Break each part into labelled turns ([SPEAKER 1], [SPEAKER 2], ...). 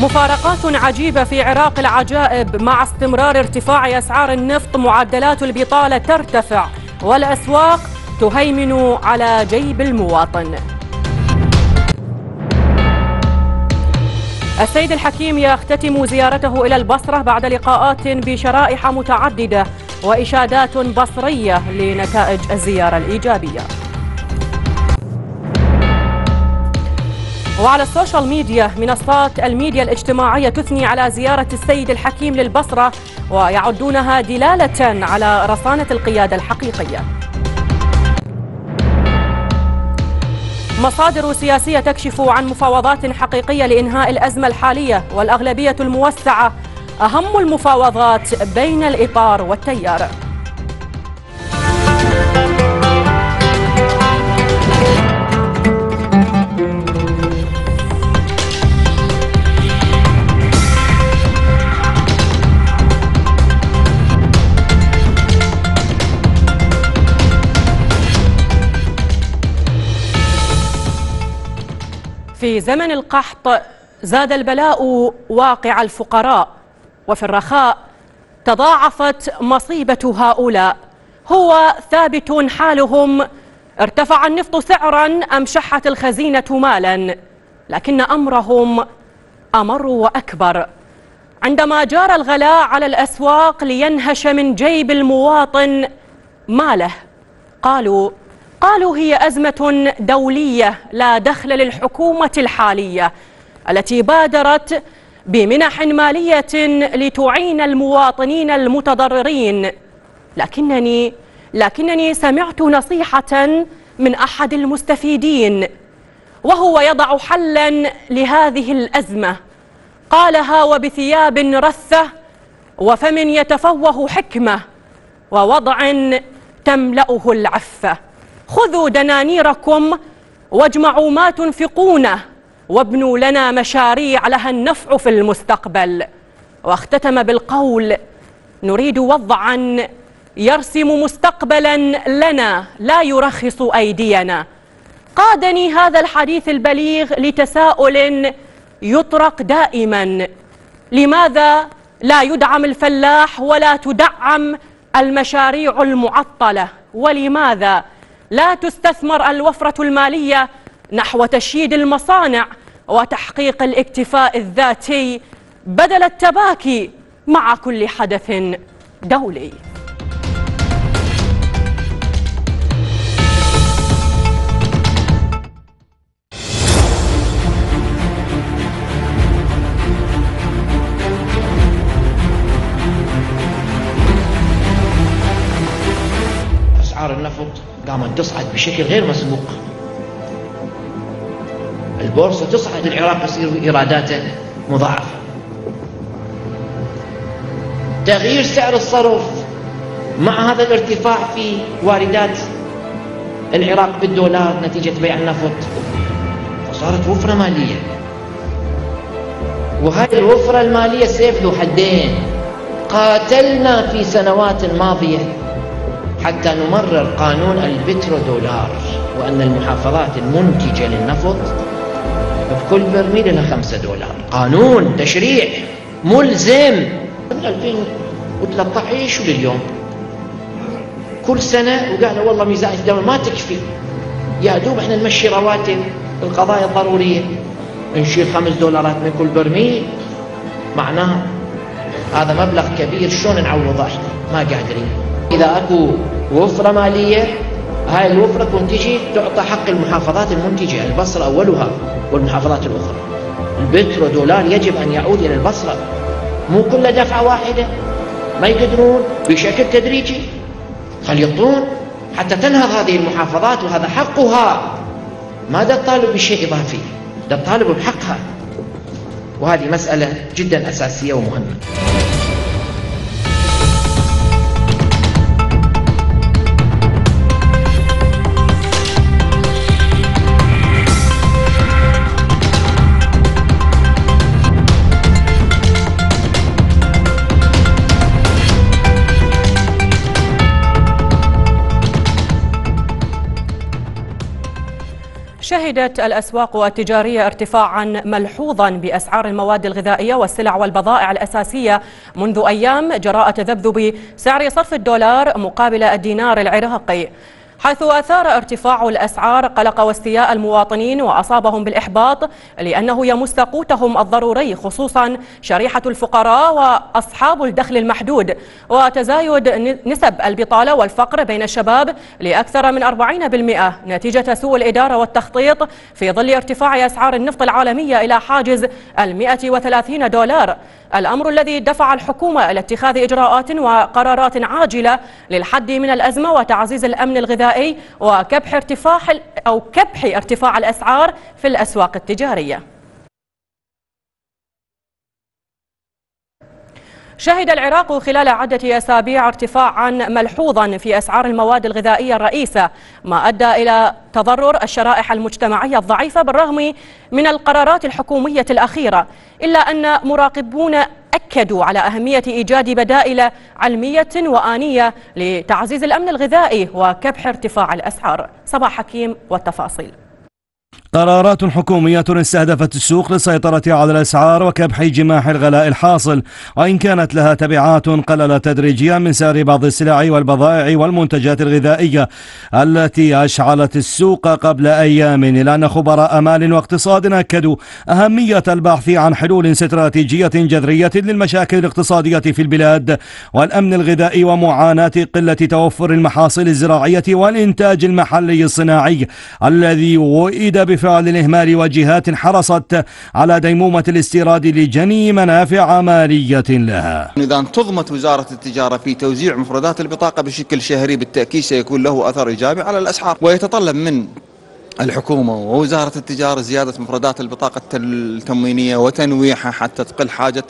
[SPEAKER 1] مفارقات عجيبة في عراق العجائب. مع استمرار ارتفاع أسعار النفط معدلات البطالة ترتفع والأسواق تهيمن على جيب المواطن. السيد الحكيم يختتم زيارته إلى البصرة بعد لقاءات بشرائح متعددة وإشادات بصرية لنتائج الزيارة الإيجابية. وعلى ال social media منصات الميديا الاجتماعية تثني على زيارة السيد الحكيم للبصرة ويعدونها دلالة على رصانة القيادة الحقيقية. مصادر سياسية تكشف عن مفاوضات حقيقية لإنهاء الأزمة الحالية والأغلبية الموسعة أهم المفاوضات بين الإطار والتيار. في زمن القحط زاد البلاء واقع الفقراء وفي الرخاء تضاعفت مصيبة هؤلاء. هو ثابت حالهم ارتفع النفط سعرا أم شحت الخزينة مالا؟ لكن أمرهم أمر وأكبر. عندما جار الغلاء على الأسواق لينهش من جيب المواطن ماله قالوا قالوا هي أزمة دولية لا دخل للحكومة الحالية التي بادرت بمنح مالية لتعين المواطنين المتضررين. لكنني لكنني سمعت نصيحة من أحد المستفيدين وهو يضع حلا لهذه الأزمة. قالها وبثياب رثة وفم يتفوه حكمة ووضع تملأه العفة. خذوا دنانيركم واجمعوا ما تنفقونه وابنوا لنا مشاريع لها النفع في المستقبل. واختتم بالقول نريد وضعا يرسم مستقبلا لنا لا يرخص أيدينا. قادني هذا الحديث البليغ لتساؤل يطرق دائما. لماذا لا يدعم الفلاح ولا تدعم المشاريع المعطلة؟ ولماذا؟ لا تستثمر الوفرة المالية نحو تشييد المصانع وتحقيق الاكتفاء الذاتي بدل التباكي مع كل حدث دولي.
[SPEAKER 2] تصعد بشكل غير مسبوق. البورصة تصعد العراق يصير إيراداته مضاعفة. تغيير سعر الصرف مع هذا الارتفاع في واردات العراق بالدولار نتيجة بيع النفط. فصارت وفرة مالية. وهذه الوفرة المالية سيف ذو حدين. قاتلنا في سنوات ماضية. حتى نمرر قانون البترو دولار وأن المحافظات المنتجة للنفط بكل برميل لها خمسة دولار. قانون تشريع ملزم. من 2013 ولليوم كل سنة وقالوا والله ميزانية الدولة ما تكفي. يا دوب إحنا نمشي رواتب القضايا الضرورية. نشيل خمس دولارات من كل برميل. معناه هذا مبلغ كبير شلون نعوضه إحنا؟ ما قادرين. إذا اكو وفرة مالية هاي الوفرة تكون تجي تعطى حق المحافظات المنتجة البصرة أولها والمحافظات الأخرى. البترو دولار يجب أن يعود إلى البصرة. مو كله دفعة واحدة. ما يقدرون بشكل تدريجي. خل يعطون حتى تنهض هذه المحافظات وهذا حقها. ما دا تطالب بشيء إضافي؟ تطالب بحقها. وهذه مسألة جدا أساسية ومهمة.
[SPEAKER 1] شهدت الأسواق التجارية ارتفاعا ملحوظا بأسعار المواد الغذائية والسلع والبضائع الأساسية منذ أيام جراء تذبذب سعر صرف الدولار مقابل الدينار العراقي. حيث أثار ارتفاع الأسعار قلق واستياء المواطنين وأصابهم بالإحباط لأنه يمس قوتهم الضروري خصوصا شريحة الفقراء وأصحاب الدخل المحدود. وتزايد نسب البطالة والفقر بين الشباب لأكثر من 40% نتيجة سوء الإدارة والتخطيط في ظل ارتفاع أسعار النفط العالمية إلى حاجز ال 130 دولار. الأمر الذي دفع الحكومة إلى اتخاذ إجراءات وقرارات عاجلة للحد من الأزمة وتعزيز الأمن الغذائي وكبح ارتفاع أو كبح ارتفاع الأسعار في الأسواق التجارية. شهد العراق خلال عدة أسابيع ارتفاعا ملحوظا في أسعار المواد الغذائية الرئيسة ما أدى إلى تضرر الشرائح المجتمعية الضعيفة بالرغم من القرارات الحكومية الأخيرة إلا أن مراقبون أكدوا على أهمية إيجاد بدائل علمية وآنية لتعزيز الأمن الغذائي وكبح ارتفاع الأسعار. صباح حكيم والتفاصيل.
[SPEAKER 3] قرارات حكومية استهدفت السوق للسيطرة على الأسعار وكبح جماح الغلاء الحاصل وإن كانت لها تبعات قللت تدريجيا من سعر بعض السلع والبضائع والمنتجات الغذائية التي أشعلت السوق قبل أيام إلى أن خبراء مال واقتصاد أكدوا أهمية البحث عن حلول استراتيجية جذرية للمشاكل الاقتصادية في البلاد والأمن الغذائي ومعاناة قلة توفر المحاصيل الزراعية والإنتاج المحلي الصناعي الذي وئد بفعل الإهمال وجهات حرصت على ديمومة الاستيراد لجني منافع مالية لها.
[SPEAKER 4] إذا انتظمت وزارة التجارة في توزيع مفردات البطاقة بشكل شهري بالتأكيد سيكون له أثر إيجابي على الأسعار ويتطلب من الحكومة ووزارة التجارة زيادة مفردات البطاقة التموينية وتنويعها حتى تقل حاجة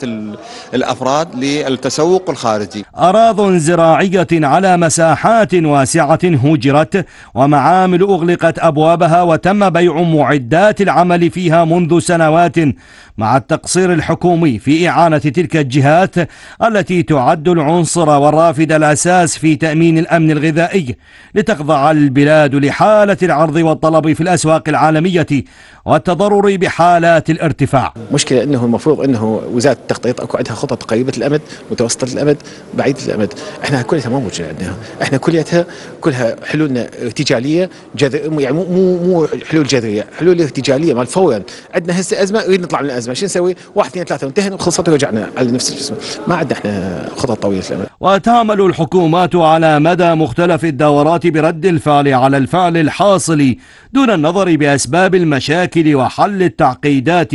[SPEAKER 4] الأفراد للتسوق الخارجي.
[SPEAKER 3] أراض زراعية على مساحات واسعة هجرت ومعامل أغلقت أبوابها وتم بيع معدات العمل فيها منذ سنوات. مع التقصير الحكومي في إعانة تلك الجهات التي تعد العنصر والرافد الأساس في تأمين الأمن الغذائي لتخضع البلاد لحالة العرض والطلب في الأسواق العالمية والتضرر بحالات الارتفاع.
[SPEAKER 5] مشكلة أنه المفروض أنه وزارة التخطيط أكو عندها خطط قريبة الأمد متوسطة الأمد بعيدة الأمد. إحنا كلها ما موجودة عندنا. إحنا كليتها كلها حلولنا ارتجالية جذر يعني مو مو حلول جذرية حلول ارتجالية مال فورا. عندنا هسه أزمة نريد نطلع من الأزمة. شو نسوي؟ واحد اثنين ثلاثة انتهينا وخلصت ورجعنا على نفس الجسم. ما عندنا إحنا خطط طويلة الأمد.
[SPEAKER 3] وتعمل الحكومات على مدى مختلف الدورات برد الفعل على الفعل الحاصل دون النظر بأسباب المشاكل وحل التعقيدات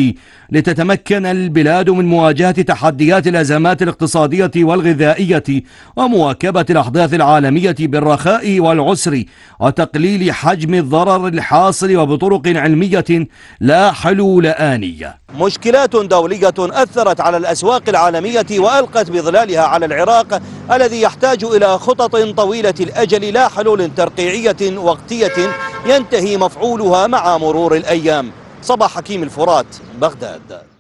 [SPEAKER 3] لتتمكن البلاد من مواجهة تحديات الأزمات الاقتصادية والغذائية ومواكبة الأحداث العالمية بالرخاء والعسر وتقليل حجم الضرر الحاصل وبطرق علمية لا حلول آنية.
[SPEAKER 6] مشكلات دولية أثرت على الأسواق العالمية وألقت بظلالها على العراق الذي يحتاج إلى خطط طويلة الأجل لا حلول ترقيعية وقتية ينتهي مفعولها مع مرور الأيام. صباح حكيم الفرات بغداد.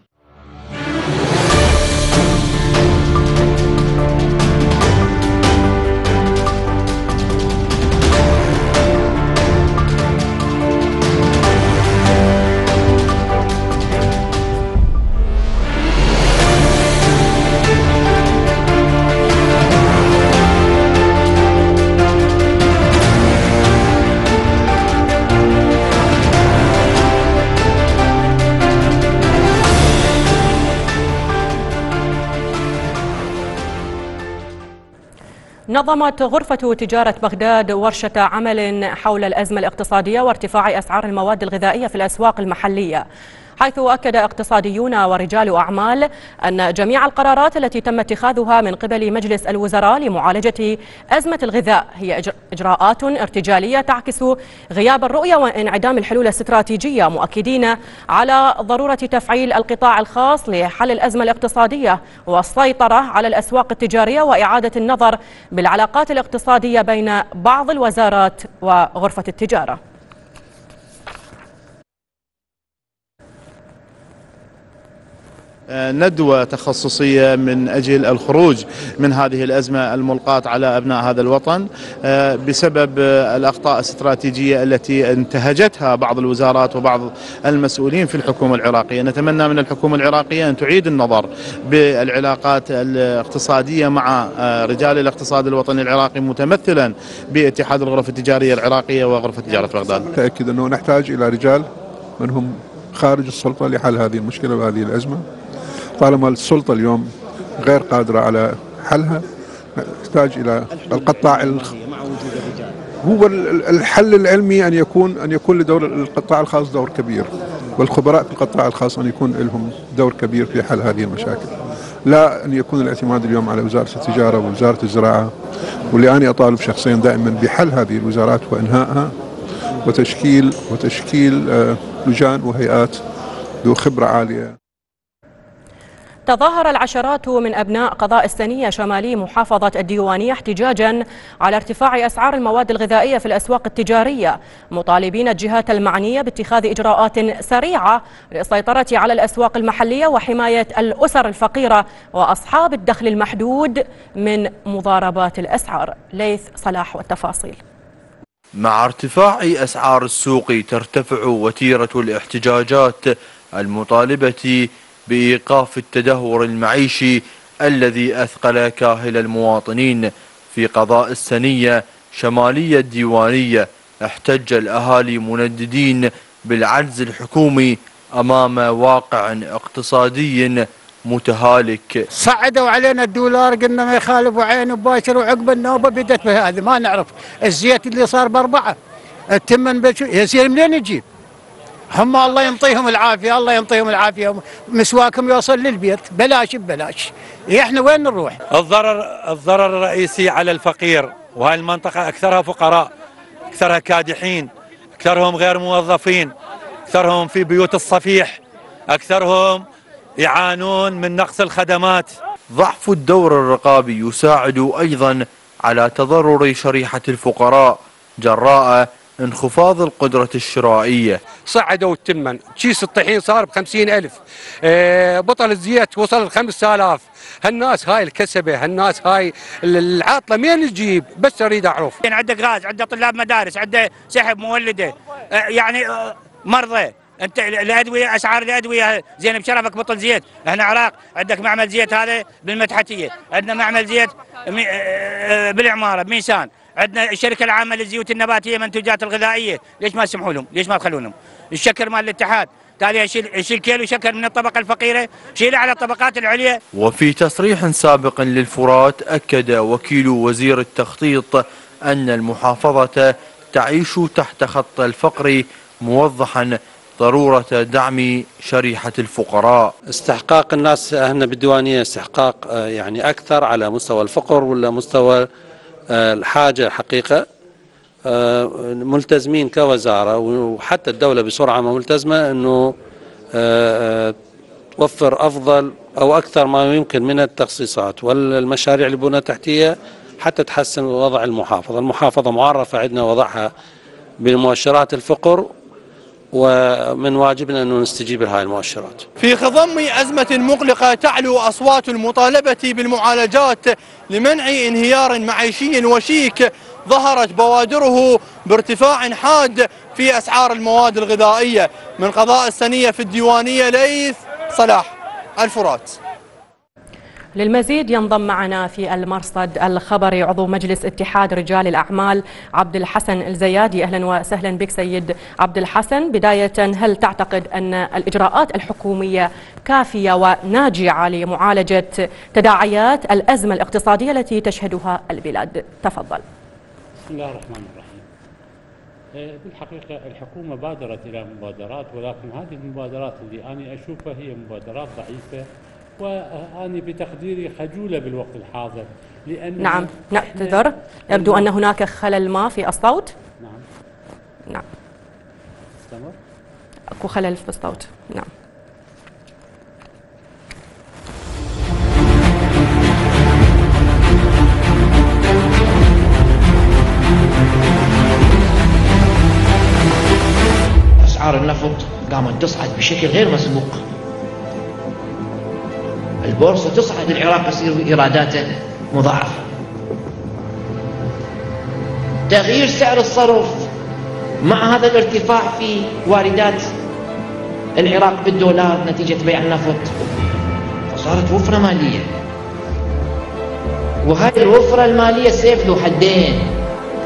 [SPEAKER 1] نظمت غرفة تجارة بغداد ورشة عمل حول الأزمة الاقتصادية وارتفاع أسعار المواد الغذائية في الأسواق المحلية. حيث أكد اقتصاديون ورجال أعمال أن جميع القرارات التي تم اتخاذها من قبل مجلس الوزراء لمعالجة أزمة الغذاء هي إجراءات ارتجالية تعكس غياب الرؤية وانعدام الحلول الاستراتيجية مؤكدين على ضرورة تفعيل القطاع الخاص لحل الأزمة الاقتصادية والسيطرة على الأسواق التجارية وإعادة النظر بالعلاقات الاقتصادية بين بعض الوزارات وغرفة التجارة.
[SPEAKER 7] ندوة تخصصية من أجل الخروج من هذه الأزمة الملقاة على أبناء هذا الوطن آه، بسبب الأخطاء الاستراتيجية التي انتهجتها بعض الوزارات وبعض المسؤولين في الحكومة العراقية. نتمنى من الحكومة العراقية أن تعيد النظر بالعلاقات الاقتصادية مع آه، رجال الاقتصاد الوطني العراقي متمثلا باتحاد الغرف التجارية العراقية وغرفة تجارة بغداد.
[SPEAKER 8] تأكد أنه نحتاج إلى رجال من هم خارج السلطة لحل هذه المشكلة وهذه الأزمة. طالما السلطة اليوم غير قادرة على حلها نحتاج إلى القطاع هو الحل العلمي أن يكون أن يكون لدور القطاع الخاص دور كبير والخبراء في القطاع الخاص أن يكون لهم دور كبير في حل هذه المشاكل. لا أن يكون الاعتماد اليوم على وزارة التجارة ووزارة الزراعة واللي أنا أطالب شخصيا دائما بحل هذه الوزارات وإنهائها وتشكيل وتشكيل آه، لجان وهيئات ذو خبرة عالية.
[SPEAKER 1] تظاهر العشرات من أبناء قضاء السنية شمالي محافظة الديوانية احتجاجا على ارتفاع أسعار المواد الغذائية في الأسواق التجارية. مطالبين الجهات المعنية باتخاذ إجراءات سريعة للسيطرة على الأسواق المحلية وحماية الأسر الفقيرة وأصحاب الدخل المحدود من مضاربات الأسعار. ليث صلاح والتفاصيل.
[SPEAKER 9] مع ارتفاع أسعار السوق ترتفع وتيرة الاحتجاجات المطالبة بإيقاف التدهور المعيشي الذي أثقل كاهل المواطنين في قضاء السنية شمالية الديوانية احتج الأهالي منددين بالعجز الحكومي أمام واقع اقتصادي متهالك
[SPEAKER 10] صعدوا علينا الدولار قلنا ما يخالف وعين مباشر وعقب النوبة بدت بهذه ما نعرف الزيت اللي صار بأربعة التمن يصير منين يجيب؟ هم الله ينطيهم العافية الله ينطيهم العافية. مسواكم يوصل للبيت بلاش ببلاش. إحنا وين نروح؟
[SPEAKER 11] الضرر الضرر الرئيسي على الفقير وهاي المنطقة أكثرها فقراء أكثرها كادحين أكثرهم غير موظفين أكثرهم في بيوت الصفيح أكثرهم يعانون من نقص الخدمات.
[SPEAKER 9] ضعف الدور الرقابي يساعد أيضا على تضرر شريحة الفقراء جراء انخفاض القدرة الشرائية.
[SPEAKER 12] صعدوا التمن كيس الطحين صار بخمسين ألف. آه بطل الزيت وصل لخمس آلاف. هالناس هاي الكسبة هالناس هاي العاطلة. مين تجيب بس أريد أعرف.
[SPEAKER 13] يعني عندك غاز عندك طلاب مدارس عندك سحب مولدة. آه يعني آه مرضى. أنت الأدوية أسعار الأدوية. زين بشرفك بطل زيت. إحنا عراق عندك معمل زيت هذا بالمدحتية. عندنا معمل زيت بالعمارة بميسان. عندنا الشركة العامة للزيوت النباتيه منتوجات الغذائية. ليش ما يسمحوا لهم؟ ليش ما تخلونهم الشكر مال الاتحاد. تالي يشيل يشيل كيلو شكر من الطبقة الفقيرة. شيله على الطبقات العليا.
[SPEAKER 9] وفي تصريح سابق للفرات أكد وكيل وزير التخطيط أن المحافظة تعيش تحت خط الفقر موضحا ضرورة دعم شريحة الفقراء.
[SPEAKER 14] استحقاق الناس هنا بالديوانية استحقاق آه، يعني أكثر على مستوى الفقر ولا مستوى الحاجة حقيقة آه، ملتزمين كوزارة وحتى الدولة بسرعة ما ملتزمة أنه آه، توفر أفضل أو أكثر ما يمكن من التخصيصات والمشاريع البنى التحتية حتى تحسن وضع المحافظة. المحافظة معرفة عندنا وضعها بمؤشرات الفقر ومن واجبنا أن نستجيب لهذه المؤشرات.
[SPEAKER 15] في خضم أزمة مقلقة تعلو أصوات المطالبة بالمعالجات لمنع انهيار معيشي وشيك ظهرت بوادره بارتفاع حاد في أسعار المواد الغذائية. من قضاء السنية في الديوانية ليث صلاح الفرات.
[SPEAKER 1] للمزيد ينضم معنا في المرصد الخبري عضو مجلس اتحاد رجال الأعمال عبد الحسن الزيادي. أهلا وسهلا بك سيد عبد الحسن. بداية هل تعتقد أن الإجراءات الحكومية كافية وناجعة لمعالجة تداعيات الأزمة الاقتصادية التي تشهدها البلاد؟ تفضل.
[SPEAKER 16] بسم الله الرحمن الرحيم. آه، بالحقيقة الحكومة بادرت إلى مبادرات ولكن هذه المبادرات اللي أنا أشوفها هي مبادرات ضعيفة وأنا بتقديري خجولة بالوقت الحاضر
[SPEAKER 1] لأن نعم نعتذر. يبدو أن هناك خلل ما في الصوت.
[SPEAKER 16] نعم.
[SPEAKER 1] نعم.
[SPEAKER 16] استمر.
[SPEAKER 1] أكو خلل في الصوت. نعم.
[SPEAKER 2] أسعار النفط قامت تصعد بشكل غير مسبوق. البورصة تصعد العراق يصير إيراداته مضاعفة. تغيير سعر الصرف مع هذا الارتفاع في واردات العراق بالدولار نتيجة بيع النفط فصارت وفرة مالية. وهذه الوفرة المالية سيف ذو حدين.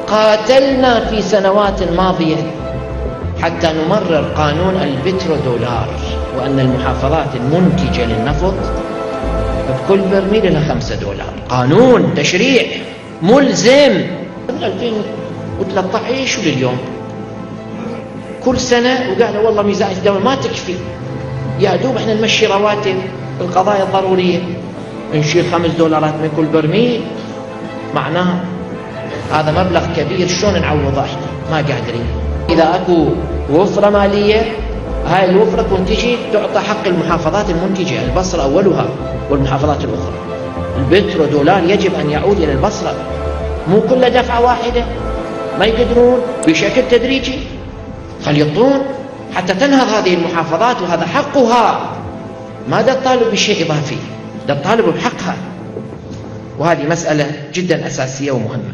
[SPEAKER 2] قاتلنا في سنوات ماضية حتى نمرر قانون البترودولار وأن المحافظات المنتجة للنفط بكل برميل لها خمسة دولار. قانون تشريع. ملزم. من 2013 ولليوم كل سنة وقالوا والله ميزانية الدولة ما تكفي. يا دوب إحنا نمشي رواتب القضايا الضرورية. نشيل خمس دولارات من كل برميل. معناها هذا مبلغ كبير شلون نعوضه إحنا؟ ما قادرين. إذا أكو وفرة مالية هاي الوفرة تكون تجي تعطى حق المحافظات المنتجة. البصرة أولها. والمحافظات الأخرى. البترو دولار يجب أن يعود إلى البصرة. مو كل دفعة واحدة. ما يقدرون بشكل تدريجي. خليطون حتى تنهض هذه المحافظات وهذا حقها. ما دا تطالب بشيء إضافي؟ دا تطالب بحقها. وهذه مسألة جدا أساسية ومهمة.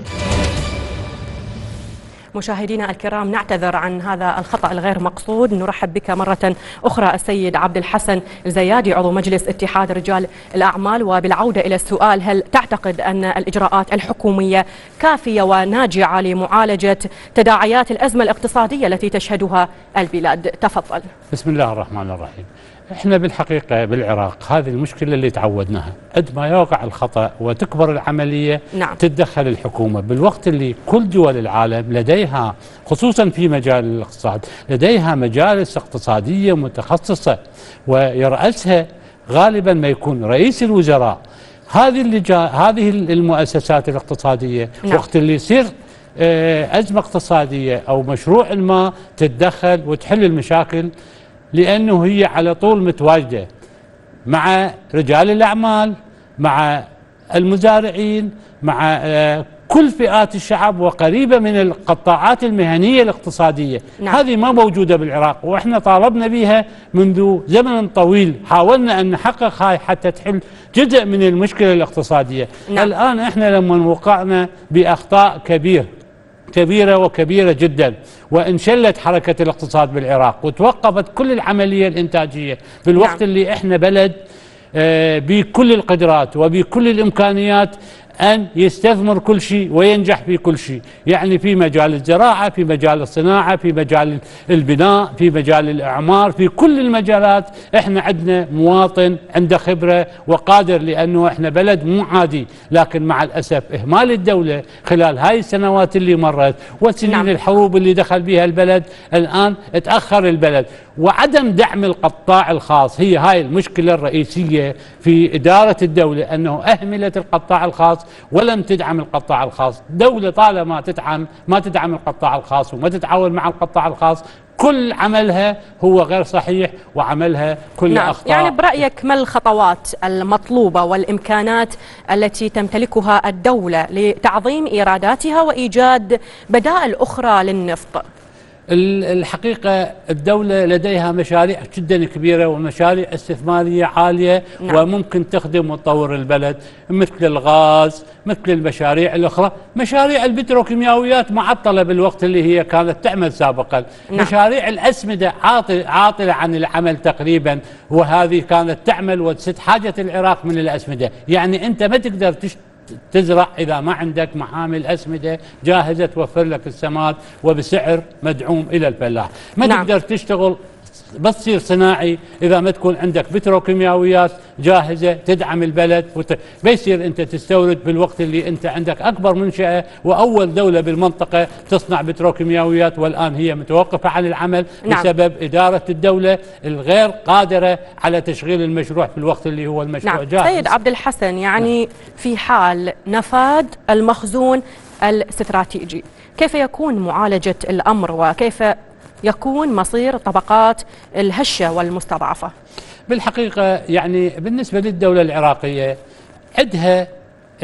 [SPEAKER 1] مشاهدينا الكرام نعتذر عن هذا الخطأ الغير مقصود. نرحب بك مرة أخرى السيد عبد الحسن الزيادي عضو مجلس اتحاد رجال الأعمال. وبالعودة إلى السؤال هل تعتقد أن الإجراءات الحكومية كافية وناجعة لمعالجة تداعيات الأزمة الاقتصادية التي تشهدها البلاد؟ تفضل.
[SPEAKER 16] بسم الله الرحمن الرحيم. إحنا بالحقيقة بالعراق هذه المشكلة اللي تعودناها قد ما يوقع الخطأ وتكبر العملية
[SPEAKER 1] نعم.
[SPEAKER 16] تتدخل الحكومة بالوقت اللي كل دول العالم لديها خصوصا في مجال الاقتصاد لديها مجالس اقتصادية متخصصة ويرأسها غالبا ما يكون رئيس الوزراء هذه اللي جا هذه المؤسسات الاقتصادية
[SPEAKER 1] نعم.
[SPEAKER 16] وقت اللي يصير آه، أزمة اقتصادية أو مشروع ما تتدخل وتحل المشاكل لأنه هي على طول متواجدة مع رجال الأعمال مع المزارعين مع آه، كل فئات الشعب وقريبة من القطاعات المهنية الاقتصادية
[SPEAKER 1] نعم.
[SPEAKER 16] هذه ما موجودة بالعراق وإحنا طالبنا بها منذ زمن طويل حاولنا أن نحقق هاي حتى تحل جزء من المشكلة الاقتصادية
[SPEAKER 1] نعم.
[SPEAKER 16] الآن إحنا لما وقعنا بأخطاء كبيرة كبيرة وكبيرة جدا وانشلت حركة الاقتصاد بالعراق وتوقفت كل العملية الإنتاجية بالوقت
[SPEAKER 1] نعم.
[SPEAKER 16] اللي إحنا بلد آه، بكل القدرات وبكل الإمكانيات أن يستثمر كل شيء وينجح في كل شيء. يعني في مجال الزراعة في مجال الصناعة في مجال البناء في مجال الإعمار في كل المجالات إحنا عندنا مواطن عنده خبرة وقادر لأنه إحنا بلد مو عادي. لكن مع الأسف إهمال الدولة خلال هاي السنوات اللي مرت وسنين
[SPEAKER 1] نعم.
[SPEAKER 16] الحروب اللي دخل بها البلد الآن تأخر البلد. وعدم دعم القطاع الخاص. هي هاي المشكلة الرئيسية في إدارة الدولة أنه أهملت القطاع الخاص ولم تدعم القطاع الخاص. دولة طالما تدعم ما تدعم القطاع الخاص وما تتعاون مع القطاع الخاص كل عملها هو غير صحيح وعملها كل
[SPEAKER 1] نعم.
[SPEAKER 16] أخطاء.
[SPEAKER 1] يعني برأيك ما الخطوات المطلوبة والإمكانات التي تمتلكها الدولة لتعظيم إيراداتها وإيجاد بدائل أخرى للنفط؟
[SPEAKER 16] الحقيقة الدولة لديها مشاريع جدا كبيرة ومشاريع استثمارية عالية
[SPEAKER 1] نعم.
[SPEAKER 16] وممكن تخدم وتطور البلد مثل الغاز مثل المشاريع الأخرى مشاريع البتروكيماويات معطلة بالوقت اللي هي كانت تعمل سابقا
[SPEAKER 1] نعم.
[SPEAKER 16] مشاريع الأسمدة عاطل عاطلة عن العمل تقريبا وهذه كانت تعمل وتسد حاجة العراق من الأسمدة يعني أنت ما تقدر تشت تزرع إذا ما عندك محامل أسمدة جاهزة توفر لك السماد وبسعر مدعوم إلى الفلاح، ما
[SPEAKER 1] نعم.
[SPEAKER 16] تقدر تشتغل بس تصير صناعي إذا ما تكون عندك بتروكيماويات جاهزة تدعم البلد وت... بيصير أنت تستورد بالوقت اللي أنت عندك. أكبر منشاه وأول دولة بالمنطقة تصنع بتروكيماويات والآن هي متوقفة عن العمل
[SPEAKER 1] نعم.
[SPEAKER 16] بسبب إدارة الدولة الغير قادرة على تشغيل المشروع في الوقت اللي هو المشروع
[SPEAKER 1] نعم.
[SPEAKER 16] جاهز.
[SPEAKER 1] سيد عبد الحسن يعني في حال نفاذ المخزون الاستراتيجي كيف يكون معالجة الأمر وكيف يكون مصير طبقات الهشة والمستضعفة.
[SPEAKER 16] بالحقيقة يعني بالنسبة للدولة العراقية عندها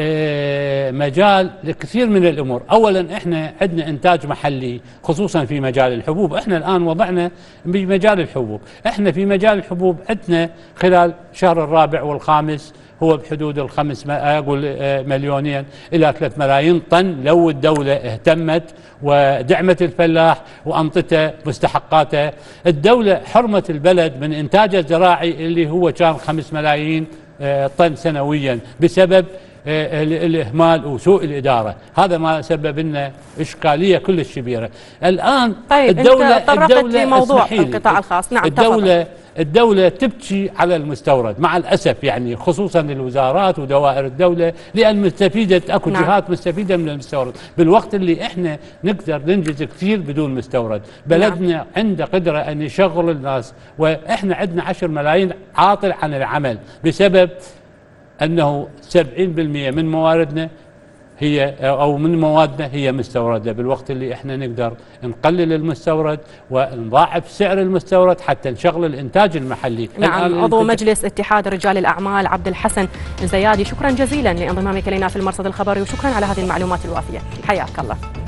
[SPEAKER 16] آه، مجال لكثير من الأمور، اولا إحنا عندنا إنتاج محلي خصوصا في مجال الحبوب، إحنا الآن وضعنا بمجال الحبوب، إحنا في مجال الحبوب عندنا خلال شهر الرابع والخامس هو بحدود الخمس أقول آه، مليونين إلى ثلاث ملايين طن لو الدولة اهتمت ودعمت الفلاح وأنطته مستحقاته، الدولة حرمت البلد من انتاجه الزراعي اللي هو كان خمس ملايين آه، طن سنويا بسبب آه، الإهمال وسوء الإدارة، هذا ما سبب لنا إشكالية كلش كبيرة. الآن
[SPEAKER 1] طيب الدولة انت الدولة لموضوع القطاع الخاص، نعم
[SPEAKER 16] الدولة تفضل. الدولة تبكي على المستورد مع الأسف يعني خصوصا الوزارات ودوائر الدولة لأن مستفيدة أكو نعم. جهات مستفيدة من المستورد بالوقت اللي إحنا نقدر ننجز كثير بدون مستورد بلدنا نعم. عنده قدرة أن يشغل الناس وإحنا عندنا 10 ملايين عاطل عن العمل بسبب أنه 70% من مواردنا هي أو من موادنا هي مستوردة. بالوقت اللي إحنا نقدر نقلل المستورد ونضاعف سعر المستورد حتى نشغل الإنتاج المحلي.
[SPEAKER 1] نعم عضو مجلس اتحاد رجال الأعمال عبد الحسن الزيادي شكرا جزيلا لانضمامك إلينا في المرصد الخبري وشكرا على هذه المعلومات الوافية. حياك الله.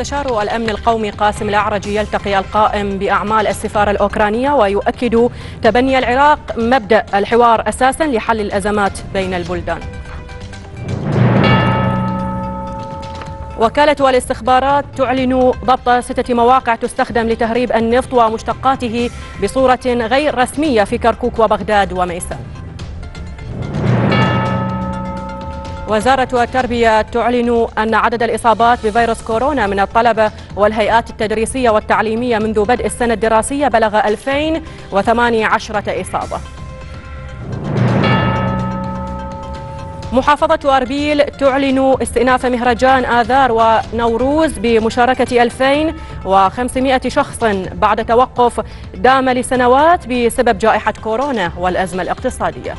[SPEAKER 1] مستشار الأمن القومي قاسم الأعرجي يلتقي القائم بأعمال السفارة الأوكرانية ويؤكد تبني العراق مبدأ الحوار أساسا لحل الأزمات بين البلدان. وكالة الاستخبارات تعلن ضبط ستة مواقع تستخدم لتهريب النفط ومشتقاته بصورة غير رسمية في كركوك وبغداد وميسان وزارة التربية تعلن أن عدد الإصابات بفيروس كورونا من الطلبة والهيئات التدريسية والتعليمية منذ بدء السنة الدراسية بلغ 2018 إصابة. محافظة أربيل تعلن استئناف مهرجان آذار ونوروز بمشاركة 2500 شخص بعد توقف دام لسنوات بسبب جائحة كورونا والأزمة الاقتصادية.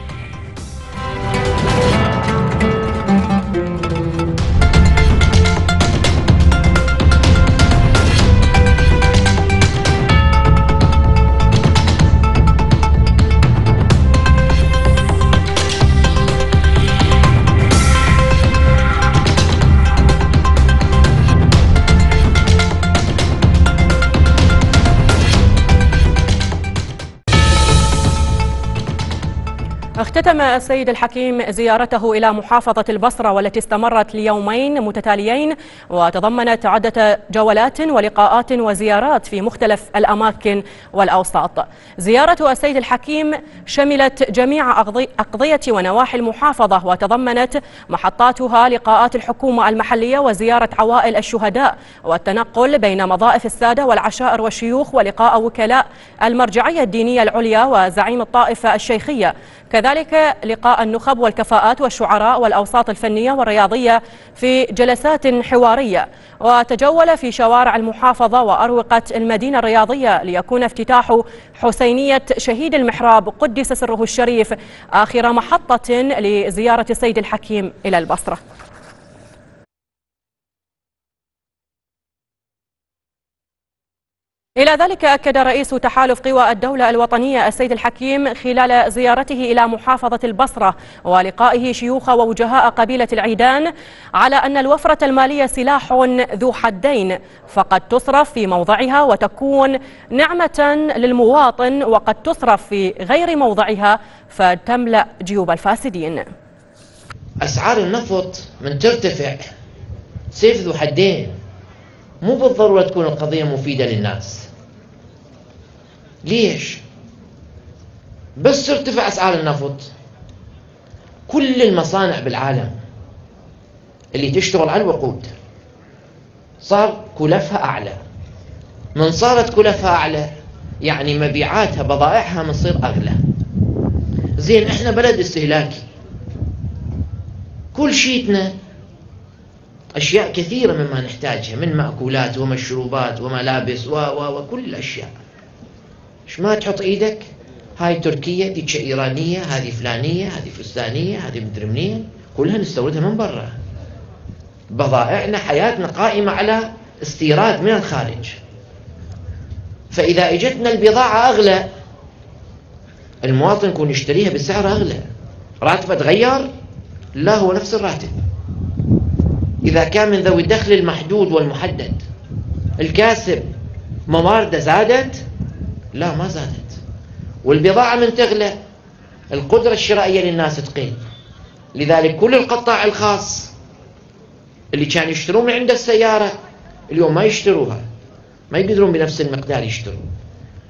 [SPEAKER 1] اختتم السيد الحكيم زيارته إلى محافظة البصرة والتي استمرت ليومين متتاليين وتضمنت عدة جولات ولقاءات وزيارات في مختلف الأماكن والأوساط. زيارة السيد الحكيم شملت جميع أقضية ونواحي المحافظة وتضمنت محطاتها لقاءات الحكومة المحلية وزيارة عوائل الشهداء والتنقل بين مضائف السادة والعشائر والشيوخ ولقاء وكلاء المرجعية الدينية العليا وزعيم الطائفة الشيخية. كذلك لقاء النخب والكفاءات والشعراء والأوساط الفنية والرياضية في جلسات حوارية. وتجول في شوارع المحافظة وأروقة المدينة الرياضية ليكون افتتاح حسينية شهيد المحراب قدس سره الشريف آخر محطة لزيارة السيد الحكيم إلى البصرة. إلى ذلك أكد رئيس تحالف قوى الدولة الوطنية السيد الحكيم خلال زيارته إلى محافظة البصرة ولقائه شيوخ ووجهاء قبيلة العيدان على أن الوفرة المالية سلاح ذو حدين فقد تصرف في موضعها وتكون نعمة للمواطن وقد تصرف في غير موضعها فتملأ جيوب الفاسدين.
[SPEAKER 2] أسعار النفط من ترتفع. سيف ذو حدين مو بالضرورة تكون القضية مفيدة للناس. ليش؟ بس ترتفع أسعار النفط. كل المصانع بالعالم اللي تشتغل على الوقود صار كلفها أعلى. من صارت كلفها أعلى يعني مبيعاتها بضائعها مصير أغلى. زين إحنا بلد استهلاكي. كل شيتنا أشياء كثيرة مما نحتاجها من مأكولات ومشروبات وملابس و و وكل الأشياء. إيش ما تحط إيدك؟ هاي تركية ديك إيرانية هذه فلانية هذه فستانية هذه مدري منين. كلها نستوردها من برا. بضائعنا حياتنا قائمة على استيراد من الخارج. فإذا إجتنا البضاعة أغلى المواطن يكون يشتريها بسعر أغلى. راتبه تغير لا هو نفس الراتب. إذا كان من ذوي الدخل المحدود والمحدد الكاسب موارده زادت لا ما زادت. والبضاعة من تغلى. القدرة الشرائية للناس تقل. لذلك كل القطاع الخاص اللي كانوا يشترون من عنده السيارة اليوم ما يشتروها. ما يقدرون بنفس المقدار يشترون.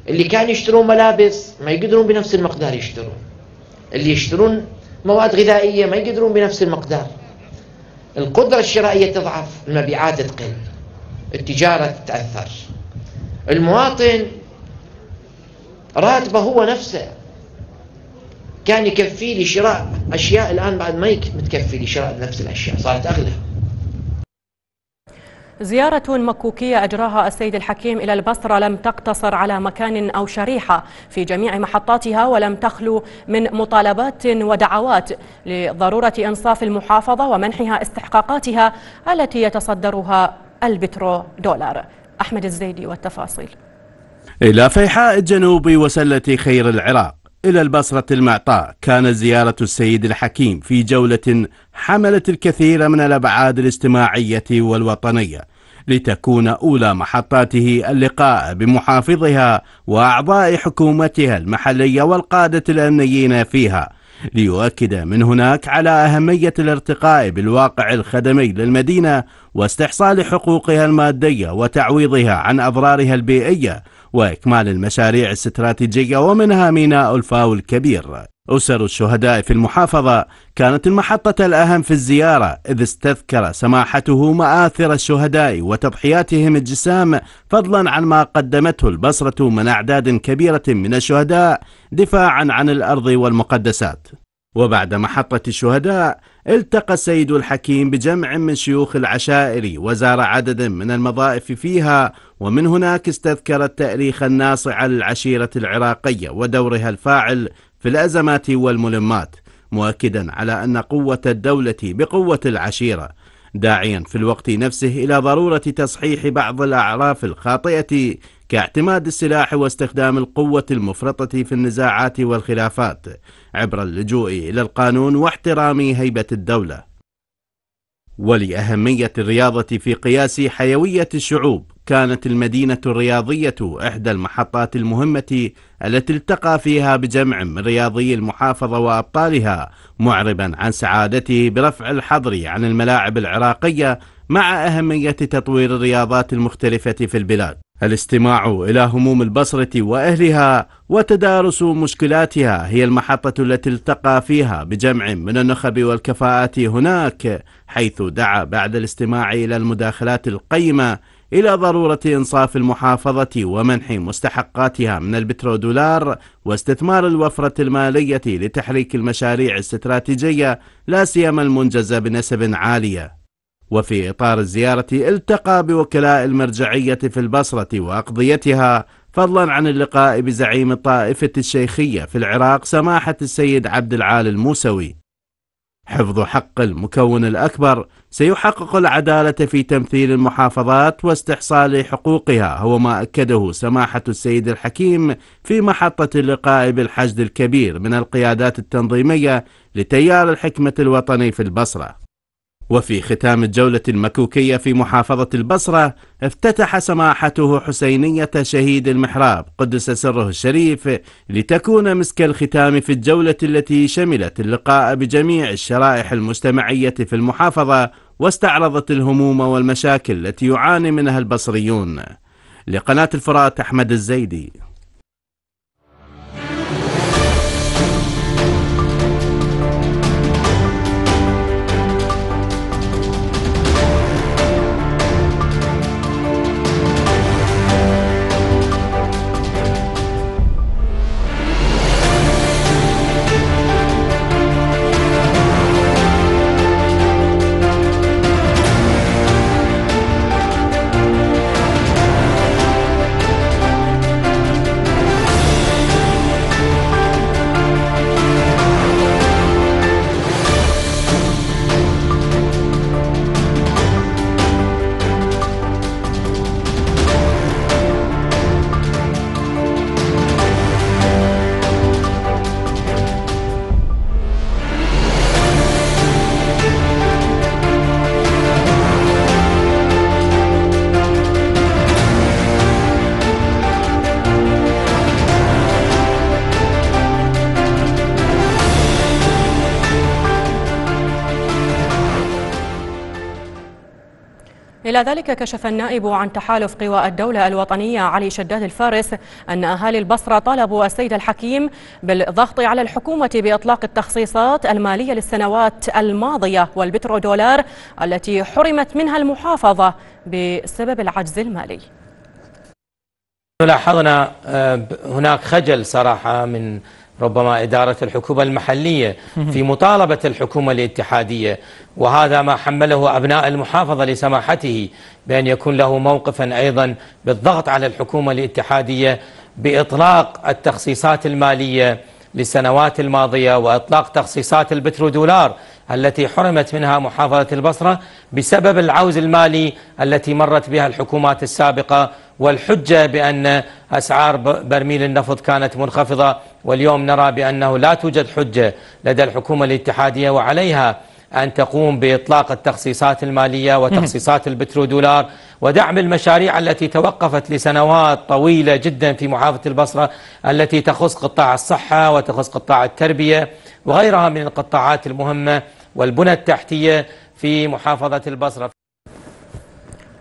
[SPEAKER 2] اللي كانوا يشترون ملابس ما يقدرون بنفس المقدار يشترون. اللي يشترون مواد غذائية ما يقدرون بنفس المقدار. القدرة الشرائية تضعف المبيعات تقل التجارة تتأثر. المواطن راتبه هو نفسه. كان يكفي لشراء أشياء الآن بعد ما متكفي لشراء نفس الأشياء صارت أغلى.
[SPEAKER 1] زيارة مكوكية أجراها السيد الحكيم إلى البصرة لم تقتصر على مكان أو شريحة في جميع محطاتها ولم تخلو من مطالبات ودعوات لضرورة إنصاف المحافظة ومنحها استحقاقاتها التي يتصدرها البترو دولار أحمد الزيدي والتفاصيل.
[SPEAKER 17] إلى فيحاء الجنوب وسلة خير العراق. إلى البصرة المعطاء كانت زيارة السيد الحكيم في جولة حملت الكثير من الأبعاد الاجتماعية والوطنية لتكون أولى محطاته اللقاء بمحافظها وأعضاء حكومتها المحلية والقادة الأمنيين فيها ليؤكد من هناك على أهمية الارتقاء بالواقع الخدمي للمدينة واستحصال حقوقها المادية وتعويضها عن أضرارها البيئية وإكمال المشاريع الاستراتيجية ومنها ميناء الفاو الكبير. أسر الشهداء في المحافظة كانت المحطة الأهم في الزيارة إذ استذكر سماحته مآثر الشهداء وتضحياتهم الجسام فضلا عن ما قدمته البصرة من أعداد كبيرة من الشهداء دفاعا عن الأرض والمقدسات. وبعد محطة الشهداء التقى السيد الحكيم بجمع من شيوخ العشائر وزار عدد من المضائف فيها ومن هناك استذكر التأريخ الناصع للعشيرة العراقية ودورها الفاعل في الأزمات والملمات مؤكدا على أن قوة الدولة بقوة العشيرة داعيا في الوقت نفسه إلى ضرورة تصحيح بعض الأعراف الخاطئة كاعتماد السلاح واستخدام القوة المفرطة في النزاعات والخلافات عبر اللجوء إلى القانون واحترام هيبة الدولة. ولأهمية الرياضة في قياس حيوية الشعوب كانت المدينة الرياضية إحدى المحطات المهمة التي التقى فيها بجمع من رياضي المحافظة وأبطالها معربا عن سعادته برفع الحظر عن الملاعب العراقية مع أهمية تطوير الرياضات المختلفة في البلاد. الاستماع إلى هموم البصرة وأهلها وتدارس مشكلاتها هي المحطة التي التقى فيها بجمع من النخب والكفاءات هناك حيث دعا بعد الاستماع إلى المداخلات القيمة إلى ضرورة إنصاف المحافظة ومنح مستحقاتها من البترودولار واستثمار الوفرة المالية لتحريك المشاريع الاستراتيجية لا سيما المنجزة بنسب عالية. وفي إطار الزيارة التقى بوكلاء المرجعية في البصرة وأقضيتها فضلا عن اللقاء بزعيم الطائفة الشيخية في العراق سماحة السيد عبد العال الموسوي. حفظ حق المكون الأكبر سيحقق العدالة في تمثيل المحافظات واستحصال حقوقها هو ما أكده سماحة السيد الحكيم في محطة اللقاء بالحشد الكبير من القيادات التنظيمية لتيار الحكمة الوطني في البصرة. وفي ختام الجولة المكوكية في محافظة البصرة افتتح سماحته حسينية شهيد المحراب قدس سره الشريف لتكون مسك الختام في الجولة التي شملت اللقاء بجميع الشرائح المجتمعية في المحافظة واستعرضت الهموم والمشاكل التي يعاني منها البصريون. لقناة الفرات أحمد الزيدي.
[SPEAKER 1] ذلك كشف النائب عن تحالف قوى الدولة الوطنية علي شداد الفارس أن أهالي البصرة طالبوا السيد الحكيم بالضغط على الحكومة بإطلاق التخصيصات المالية للسنوات الماضية والبترودولار التي حرمت منها المحافظة بسبب العجز المالي.
[SPEAKER 18] لاحظنا آه، هناك خجل صراحة من ربما إدارة الحكومة المحلية في مطالبة الحكومة الاتحادية. وهذا ما حمله أبناء المحافظة لسماحته بأن يكون له موقفا أيضا بالضغط على الحكومة الاتحادية بإطلاق التخصيصات المالية للسنوات الماضية وإطلاق تخصيصات البترودولار التي حرمت منها محافظة البصرة بسبب العوز المالي التي مرت بها الحكومات السابقة والحجة بأن أسعار برميل النفط كانت منخفضة واليوم نرى بأنه لا توجد حجة لدى الحكومة الاتحادية وعليها أن تقوم بإطلاق التخصيصات المالية وتخصيصات البترودولار ودعم المشاريع التي توقفت لسنوات طويلة جدا في محافظة البصرة التي تخص قطاع الصحة وتخص قطاع التربية وغيرها من القطاعات المهمة والبنى التحتية في محافظة البصرة.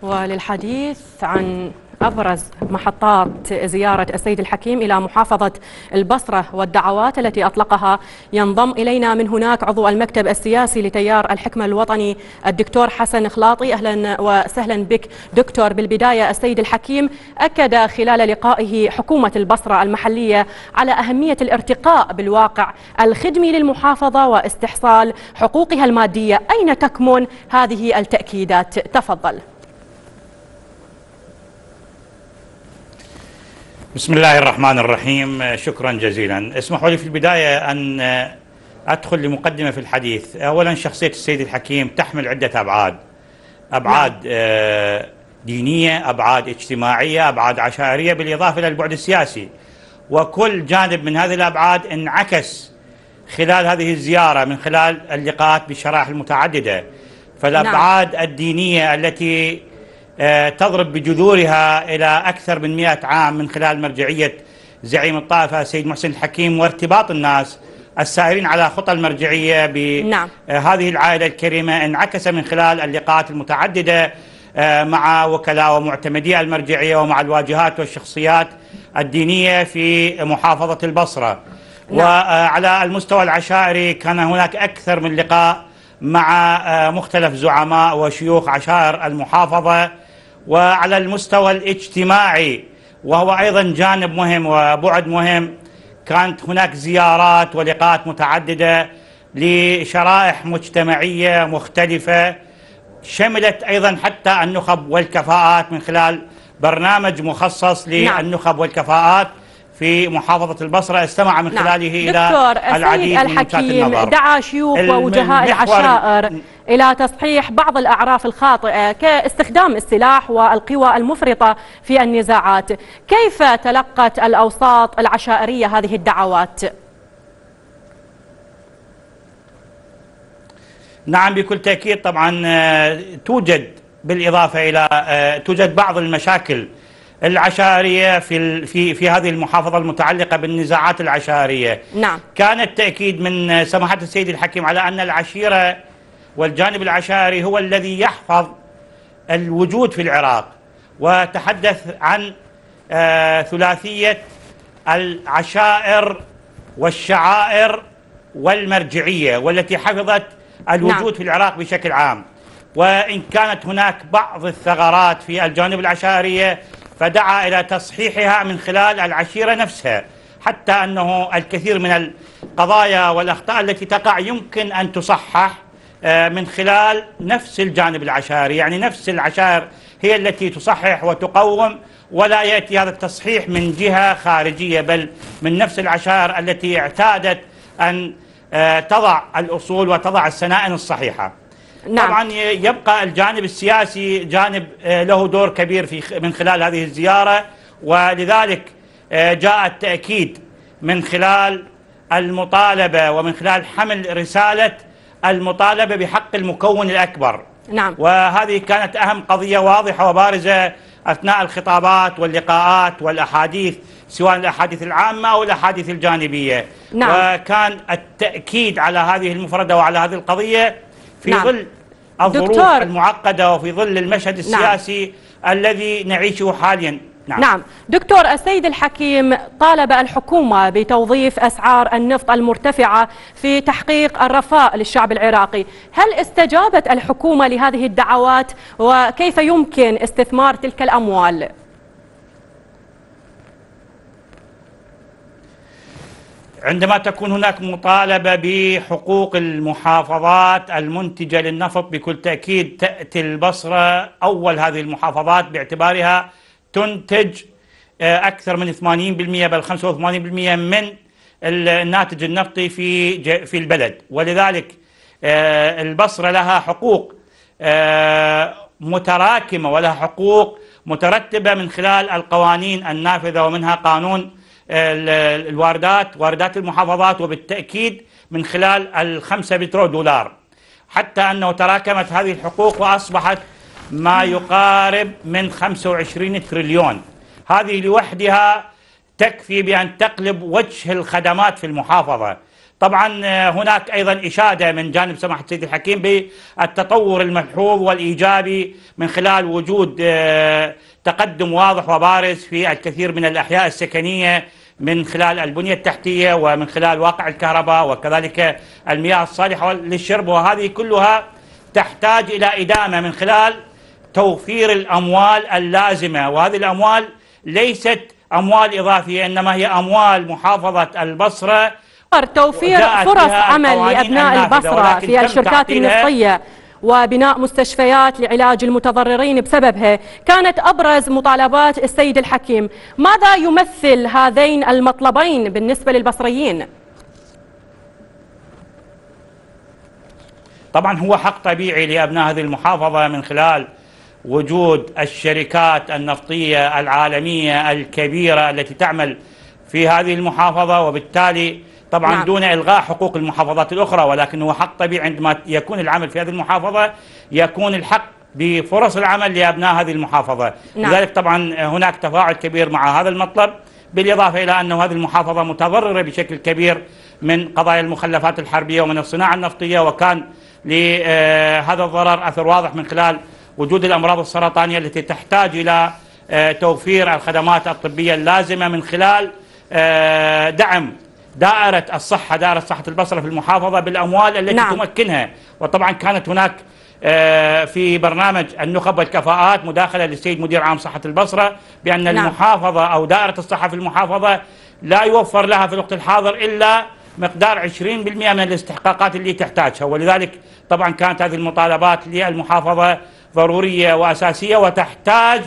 [SPEAKER 1] وللحديث عن أبرز محطات زيارة السيد الحكيم إلى محافظة البصرة والدعوات التي أطلقها ينضم إلينا من هناك عضو المكتب السياسي لتيار الحكمة الوطني الدكتور حسن خلاطي. أهلا وسهلا بك دكتور. بالبداية السيد الحكيم أكد خلال لقائه حكومة البصرة المحلية على أهمية الارتقاء بالواقع الخدمي للمحافظة واستحصال حقوقها المادية. أين تكمن هذه التأكيدات؟ تفضل.
[SPEAKER 19] بسم الله الرحمن الرحيم. شكرا جزيلا. اسمحوا لي في البداية أن أدخل لمقدمة في الحديث. أولا شخصية السيد الحكيم تحمل عدة أبعاد. أبعاد نعم. آه، دينية أبعاد اجتماعية أبعاد عشائرية بالإضافة إلى البعد السياسي. وكل جانب من هذه الأبعاد انعكس خلال هذه الزيارة من خلال اللقاءات بالشرائح المتعددة. فالأبعاد نعم. الدينية التي آه، تضرب بجذورها إلى أكثر من مئة عام من خلال مرجعية زعيم الطائفة سيد محسن الحكيم وارتباط الناس السائرين على خطى المرجعية بهذه نعم. آه، العائلة الكريمة انعكس من خلال اللقاءات المتعددة آه، مع وكلاء ومعتمدي المرجعية ومع الواجهات والشخصيات الدينية في محافظة البصرة نعم. وعلى المستوى العشائري كان هناك أكثر من لقاء مع مختلف زعماء وشيوخ عشائر المحافظة وعلى المستوى الاجتماعي وهو أيضا جانب مهم وبعد مهم. كانت هناك زيارات ولقاءات متعددة لشرائح مجتمعية مختلفة. شملت أيضا حتى النخب والكفاءات من خلال برنامج مخصص نعم. للنخب والكفاءات. في محافظة البصرة استمع من نعم. خلاله إلى العديد من
[SPEAKER 1] الحكيم دعا شيوخ ووجهاء العشائر إلى تصحيح بعض الأعراف الخاطئة كاستخدام السلاح والقوى المفرطة في النزاعات كيف تلقت الأوساط العشائرية هذه الدعوات؟
[SPEAKER 19] نعم بكل تأكيد طبعا آه، توجد بالإضافة إلى آه، توجد بعض المشاكل العشائريه في في في هذه المحافظة المتعلقة بالنزاعات العشائريه
[SPEAKER 1] نعم.
[SPEAKER 19] كان التأكيد من سماحة السيد الحكيم على أن العشيرة والجانب العشائري هو الذي يحفظ الوجود في العراق وتحدث عن آه ثلاثية العشائر والشعائر والمرجعية والتي حفظت الوجود نعم. في العراق بشكل عام. وإن كانت هناك بعض الثغرات في الجانب العشائريه فدعا إلى تصحيحها من خلال العشيرة نفسها حتى أنه الكثير من القضايا والأخطاء التي تقع يمكن أن تصحح آه، من خلال نفس الجانب العشائري يعني نفس العشائر هي التي تصحح وتقوم ولا يأتي هذا التصحيح من جهة خارجية بل من نفس العشائر التي اعتادت أن آه، تضع الأصول وتضع السنائن الصحيحة. نعم. طبعا يبقى الجانب السياسي جانب آه، له دور كبير في من خلال هذه الزيارة ولذلك آه، جاء التأكيد من خلال المطالبة ومن خلال حمل رسالة المطالبة بحق المكون الأكبر
[SPEAKER 1] نعم.
[SPEAKER 19] وهذه كانت أهم قضية واضحة وبارزة أثناء الخطابات واللقاءات والأحاديث سواء الأحاديث العامة أو الأحاديث الجانبية
[SPEAKER 1] نعم.
[SPEAKER 19] وكان التأكيد على هذه المفردة وعلى هذه القضية في نعم. ظل الظروف
[SPEAKER 1] دكتور.
[SPEAKER 19] المعقدة وفي ظل المشهد السياسي الذي نعيشه حاليا
[SPEAKER 1] نعم. نعم دكتور السيد الحكيم طالب الحكومة بتوظيف أسعار النفط المرتفعة في تحقيق الرفاه للشعب العراقي هل استجابت الحكومة لهذه الدعوات وكيف يمكن استثمار تلك الأموال؟
[SPEAKER 19] عندما تكون هناك مطالبة بحقوق المحافظات المنتجة للنفط بكل تأكيد تأتي البصرة أول هذه المحافظات باعتبارها تنتج آه، أكثر من 80% بل 85% من الناتج النفطي في في البلد. ولذلك آه، البصرة لها حقوق آه، متراكمة ولها حقوق مترتبة من خلال القوانين النافذة ومنها قانون الواردات واردات المحافظات وبالتأكيد من خلال الخمسة بترو دولار. حتى أنه تراكمت هذه الحقوق وأصبحت ما يقارب من 25 تريليون. هذه لوحدها تكفي بأن تقلب وجه الخدمات في المحافظة. طبعا آه، هناك أيضا إشادة من جانب سماحة السيد الحكيم بالتطور الملحوظ والإيجابي من خلال وجود آه، تقدم واضح وبارز في الكثير من الأحياء السكنية من خلال البنية التحتية ومن خلال واقع الكهرباء وكذلك المياه الصالحة للشرب. وهذه كلها تحتاج إلى إدامة من خلال توفير الأموال اللازمة. وهذه الأموال ليست أموال إضافية إنما هي أموال محافظة البصرة.
[SPEAKER 1] توفير فرص عمل لأبناء البصرة في الشركات النفطية. وبناء مستشفيات لعلاج المتضررين بسببها كانت أبرز مطالبات السيد الحكيم ماذا يمثل هذين المطلبين بالنسبة للبصريين؟
[SPEAKER 19] طبعا هو حق طبيعي لأبناء هذه المحافظة من خلال وجود الشركات النفطية العالمية الكبيرة التي تعمل في هذه المحافظة وبالتالي طبعا نعم. دون إلغاء حقوق المحافظات الأخرى ولكن هو حق طبيعي عندما يكون العمل في هذه المحافظة يكون الحق بفرص العمل لأبناء هذه المحافظة نعم. لذلك طبعا هناك تفاعل كبير مع هذا المطلب بالإضافة إلى أن هذه المحافظة متضررة بشكل كبير من قضايا المخلفات الحربية ومن الصناعة النفطية وكان لهذا الضرر أثر واضح من خلال وجود الأمراض السرطانية التي تحتاج إلى آه، توفير الخدمات الطبية اللازمة من خلال آه، دعم دائرة الصحة دائرة صحة البصرة في المحافظة بالأموال التي نعم. تمكنها وطبعا كانت هناك آه، في برنامج النخب والكفاءات مداخلة للسيد مدير عام صحة البصرة بأن نعم. المحافظة أو دائرة الصحة في المحافظة لا يوفر لها في الوقت الحاضر إلا مقدار 20% من الاستحقاقات اللي تحتاجها ولذلك طبعا كانت هذه المطالبات للمحافظة ضرورية وأساسية وتحتاج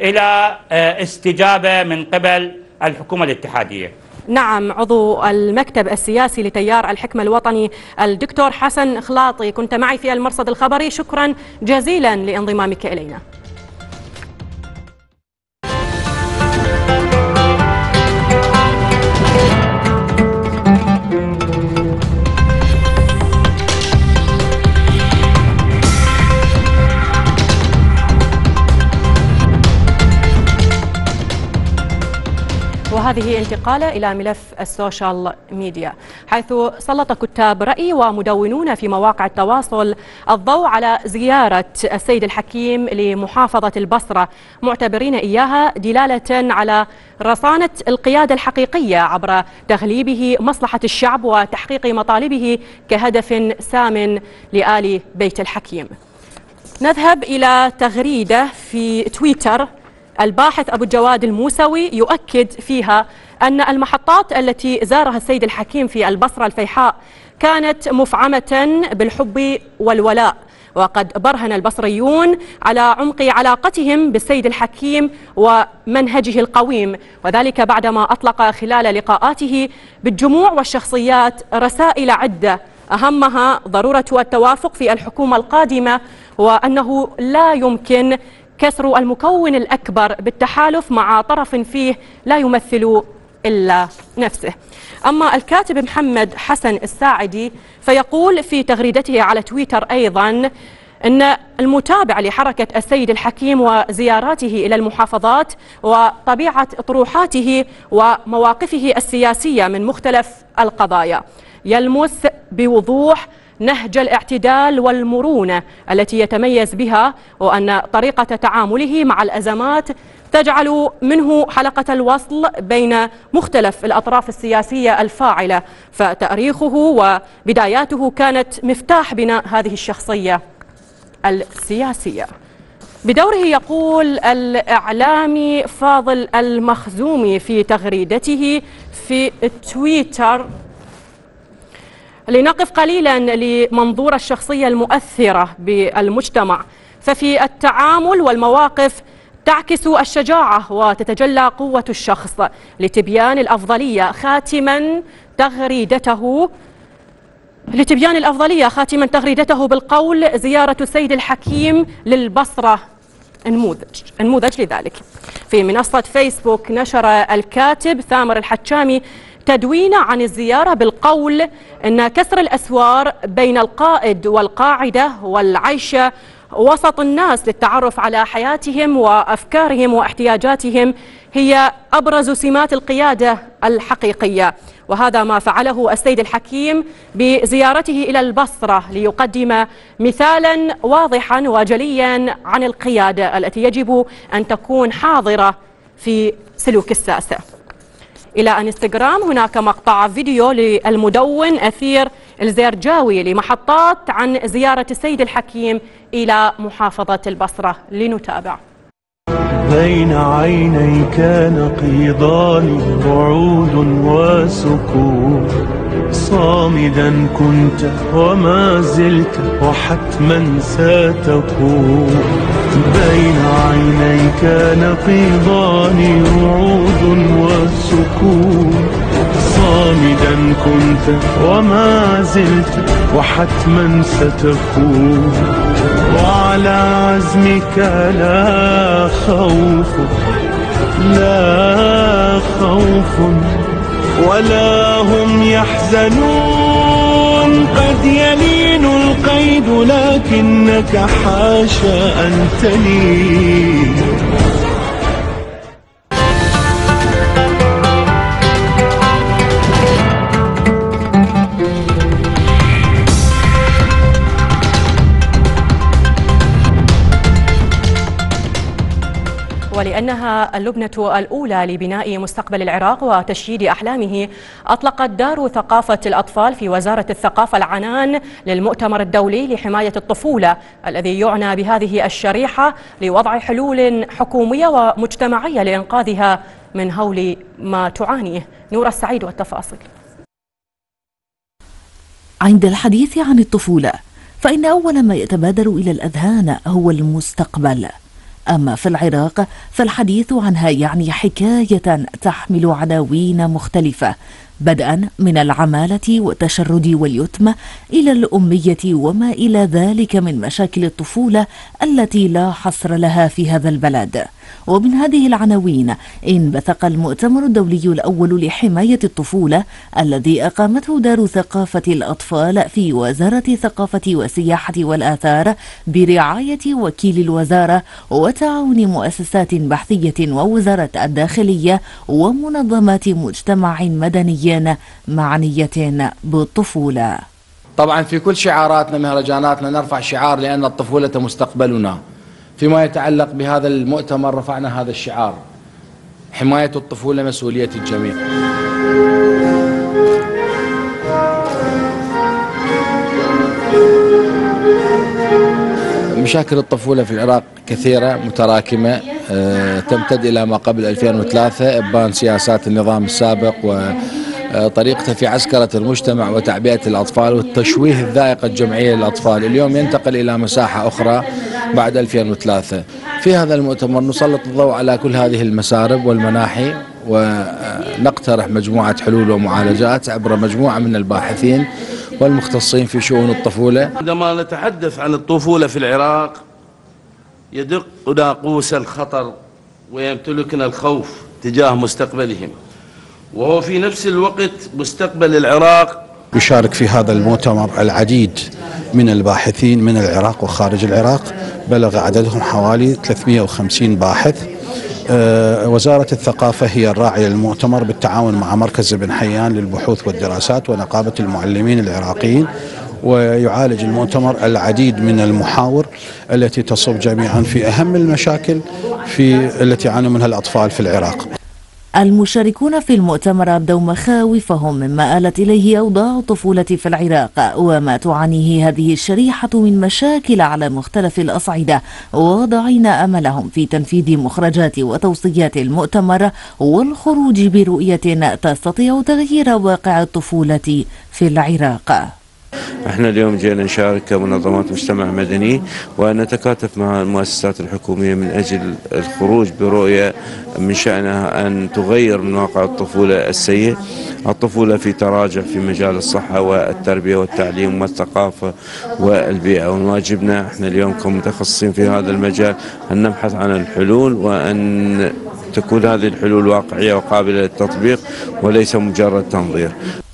[SPEAKER 19] إلى آه، استجابة من قبل الحكومة الاتحادية
[SPEAKER 1] نعم عضو المكتب السياسي لتيار الحكمة الوطني الدكتور حسن خلاطي. كنت معي في المرصد الخبري. شكرا جزيلا لانضمامك إلينا. وهذه انتقالة إلى ملف ال social media حيث سلط كتاب رأي ومدونون في مواقع التواصل الضوء على زيارة السيد الحكيم لمحافظة البصرة معتبرين إياها دلالة على رصانة القيادة الحقيقية عبر تغليبه مصلحة الشعب وتحقيق مطالبه كهدف سام لآل بيت الحكيم. نذهب إلى تغريدة في تويتر. الباحث أبو الجواد الموسوي يؤكد فيها أن المحطات التي زارها السيد الحكيم في البصرة الفيحاء كانت مفعمة بالحب والولاء وقد برهن البصريون على عمق علاقتهم بالسيد الحكيم ومنهجه القويم وذلك بعدما أطلق خلال لقاءاته بالجموع والشخصيات رسائل عدة أهمها ضرورة التوافق في الحكومة القادمة وأنه لا يمكن كسر المكون الأكبر بالتحالف مع طرف فيه لا يمثل إلا نفسه. أما الكاتب محمد حسن الساعدي فيقول في تغريدته على تويتر أيضا أن المتابع لحركة السيد الحكيم وزياراته إلى المحافظات وطبيعة طروحاته ومواقفه السياسية من مختلف القضايا. يلمس بوضوح نهج الاعتدال والمرونة التي يتميز بها وأن طريقة تعامله مع الأزمات تجعل منه حلقة الوصل بين مختلف الأطراف السياسية الفاعلة. فتأريخه وبداياته كانت مفتاح بناء هذه الشخصية السياسية. بدوره يقول الإعلامي فاضل المخزومي في تغريدته في تويتر لنقف قليلا لمنظور الشخصية المؤثرة بالمجتمع. ففي التعامل والمواقف تعكس الشجاعة وتتجلى قوة الشخص لتبيان الأفضلية خاتما تغريدته لتبيان الأفضلية خاتما تغريدته بالقول زيارة السيد الحكيم للبصرة. نموذج نموذج لذلك. في منصة فيسبوك نشر الكاتب ثامر الحكامي تدوين عن الزيارة بالقول أن كسر الأسوار بين القائد والقاعدة والعيش وسط الناس للتعرف على حياتهم وأفكارهم واحتياجاتهم هي أبرز سمات القيادة الحقيقية. وهذا ما فعله السيد الحكيم بزيارته إلى البصرة ليقدم مثالا واضحا وجليا عن القيادة التي يجب أن تكون حاضرة في سلوك الساسة. إلى انستغرام. هناك مقطع فيديو للمدون أثير الزيرجاوي لمحطات عن زيارة السيد الحكيم إلى محافظة البصرة. لنتابع.
[SPEAKER 20] بين عينيك نقيضان وعود وسكون. صامدا كنت وما زلت وحتما ستكون. بين عينيك نقيضان وعود وسكون. صامدا كنت وما زلت وحتما ستكون. وعلى عزمك لا خوف لا خوف ولا هم يحزنون. قد يلين القيد لكنك حاشا أن تلين
[SPEAKER 1] ولأنها اللبنة الأولى لبناء مستقبل العراق وتشييد أحلامه أطلقت دار ثقافة الأطفال في وزارة الثقافة العنان للمؤتمر الدولي لحماية الطفولة الذي يعنى بهذه الشريحة لوضع حلول حكومية ومجتمعية لإنقاذها من هول ما تعانيه. نور السعيد والتفاصيل.
[SPEAKER 21] عند الحديث عن الطفولة فإن أول ما يتبادر إلى الأذهان هو المستقبل. أما في العراق فالحديث عنها يعني حكاية تحمل عناوين مختلفة بدءا من العمالة والتشرد واليتم إلى الأمية وما إلى ذلك من مشاكل الطفولة التي لا حصر لها في هذا البلد. ومن هذه العناوين انبثق المؤتمر الدولي الأول لحماية الطفولة الذي أقامته دار ثقافة الأطفال في وزارة الثقافة والسياحة والآثار برعاية وكيل الوزارة وتعاون مؤسسات بحثية ووزارة الداخلية ومنظمات مجتمع مدني معنية بالطفولة.
[SPEAKER 22] طبعا في كل شعاراتنا مهرجاناتنا نرفع شعار لأن الطفولة مستقبلنا. فيما يتعلق بهذا المؤتمر رفعنا هذا الشعار. حماية الطفولة مسؤولية الجميع. مشاكل الطفولة في العراق كثيرة متراكمة. أه تمتد إلى ما قبل 2003 إبان سياسات النظام السابق وطريقته في عسكرة المجتمع وتعبئة الأطفال والتشويه الذائقة الجمعية للأطفال. اليوم ينتقل إلى مساحة أخرى بعد 2003 في هذا المؤتمر نسلط الضوء على كل هذه المسارب والمناحي ونقترح مجموعة حلول ومعالجات عبر مجموعة من الباحثين والمختصين في شؤون الطفولة.
[SPEAKER 23] عندما نتحدث عن الطفولة في العراق يدق ناقوس الخطر ويمتلكنا الخوف تجاه مستقبلهم. وهو في نفس الوقت مستقبل العراق.
[SPEAKER 24] يشارك في هذا المؤتمر العديد من الباحثين من العراق وخارج العراق. بلغ عددهم حوالي 350 باحث. أه وزارة الثقافة هي الراعية للمؤتمر بالتعاون مع مركز ابن حيان للبحوث والدراسات ونقابة المعلمين العراقيين. ويعالج المؤتمر العديد من المحاور التي تصب جميعا في أهم المشاكل في التي يعاني منها الأطفال في العراق.
[SPEAKER 21] المشاركون في المؤتمر أبدوا مخاوفهم مما آلت إليه أوضاع الطفولة في العراق وما تعانيه هذه الشريحة من مشاكل على مختلف الأصعدة واضعين أملهم في تنفيذ مخرجات وتوصيات المؤتمر والخروج برؤية تستطيع تغيير واقع الطفولة في العراق.
[SPEAKER 25] إحنا اليوم جينا نشارك كمنظمات مجتمع مدني ونتكاتف مع المؤسسات الحكومية من أجل الخروج برؤية من شأنها أن تغير من واقع الطفولة السيء. الطفولة في تراجع في مجال الصحة والتربية والتعليم والثقافة والبيئة ومن واجبنا إحنا اليوم كمتخصصين في هذا المجال أن نبحث عن الحلول وأن تكون هذه الحلول واقعية وقابلة للتطبيق وليس مجرد تنظير.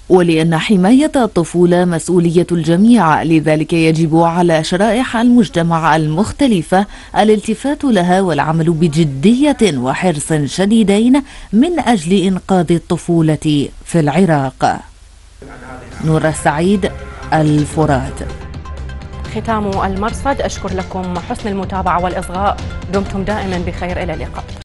[SPEAKER 21] ولأن حماية الطفولة مسؤولية الجميع لذلك يجب على شرائح المجتمع المختلفة الالتفات لها والعمل بجدية وحرص شديدين من أجل إنقاذ الطفولة في العراق. نور السعيد الفرات.
[SPEAKER 1] ختام المرصد أشكر لكم حسن المتابعة والإصغاء. دمتم دائما بخير إلى اللقاء.